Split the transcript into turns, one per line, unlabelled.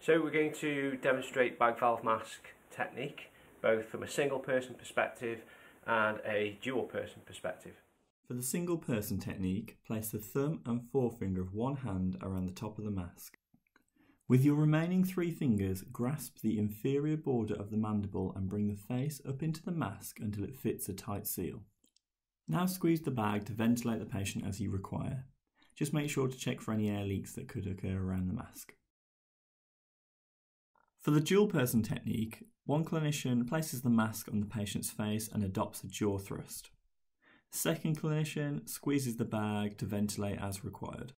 So we're going to demonstrate bag valve mask technique, both from a single person perspective and a dual person perspective.
For the single person technique, place the thumb and forefinger of one hand around the top of the mask. With your remaining three fingers, grasp the inferior border of the mandible and bring the face up into the mask until it fits a tight seal. Now squeeze the bag to ventilate the patient as you require. Just make sure to check for any air leaks that could occur around the mask. For the dual person technique, one clinician places the mask on the patient's face and adopts a jaw thrust. The second clinician squeezes the bag to ventilate as required.